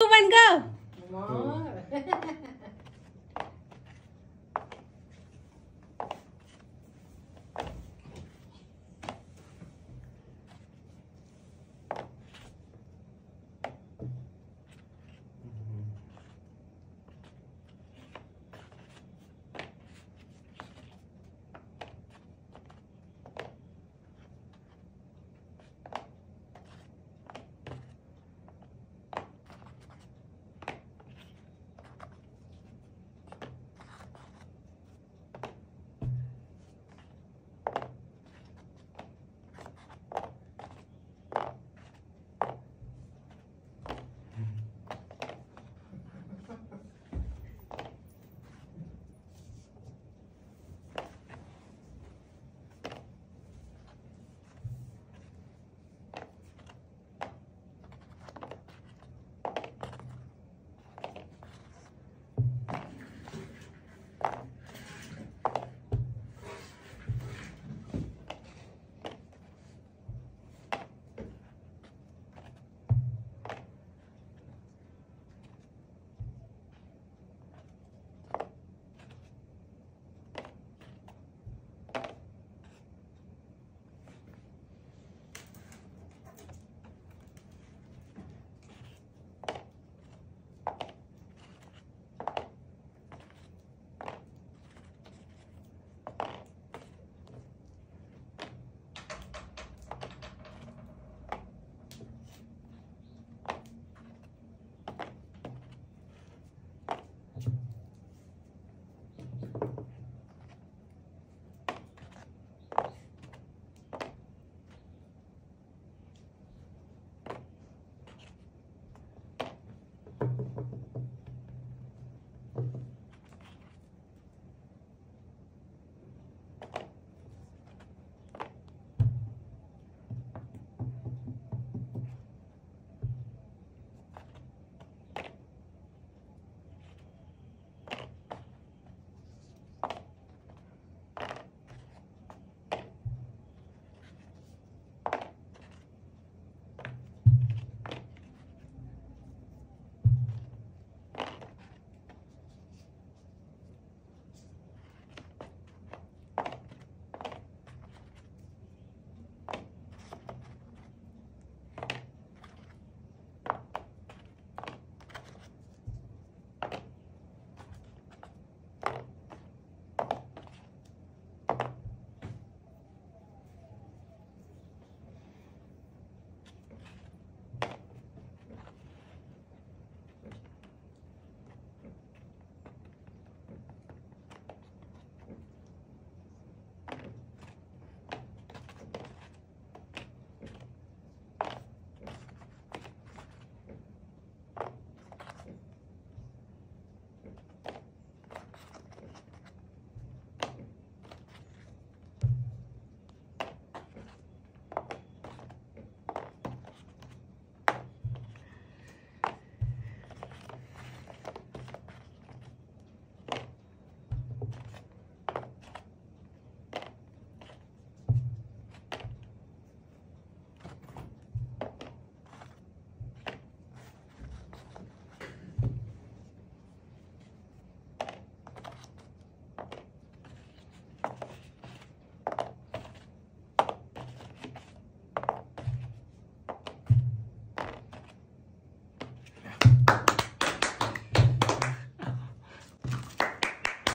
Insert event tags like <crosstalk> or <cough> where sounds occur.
Two, one, go. <laughs>